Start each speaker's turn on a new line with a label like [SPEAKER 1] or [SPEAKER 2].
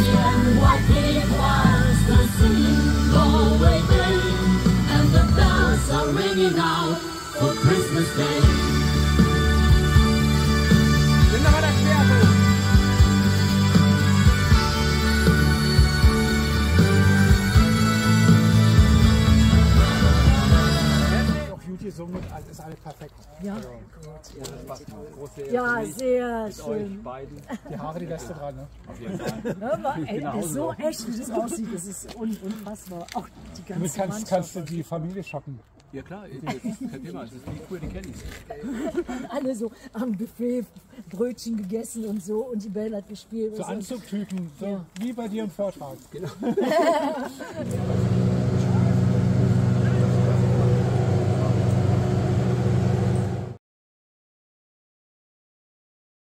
[SPEAKER 1] and what it was, the and the bells are ringing out for Christmas Day.
[SPEAKER 2] Ist alle perfekt. Ja, Also,
[SPEAKER 3] Große ja Ehre
[SPEAKER 1] sehr mit euch schön.
[SPEAKER 3] beiden.
[SPEAKER 2] die Haare, die lässt du dran, ne?
[SPEAKER 3] Auf jeden Fall. Hör mal, ey, nach Hause so echt,
[SPEAKER 1] wie das aussieht, das ist un unfassbar. Auch die Damit ganze kannst, Mannschaft. kannst du die
[SPEAKER 2] Familie shoppen.
[SPEAKER 3] Ja klar, das ist kein Thema. Das ist wie früher die Kellys.
[SPEAKER 1] alle so am Buffet Brötchen gegessen und so und die Band hat gespielt. So. Anzugtypen,
[SPEAKER 2] so Ja. wie bei dir im Vortrag.
[SPEAKER 3] Genau.